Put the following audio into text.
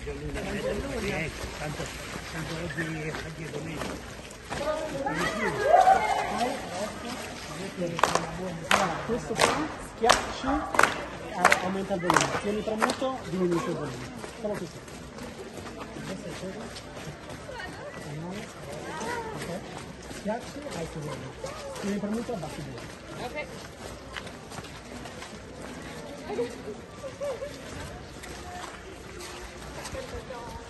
Eh, tanto, tanto oggi è questo qua, schiacci, a- aumenta il volume. Tieni premuto, diminuisce il volume. Solo così. Ok. Schiacci, alzo il volume. Tieni premuto, abbassi il volume. I'm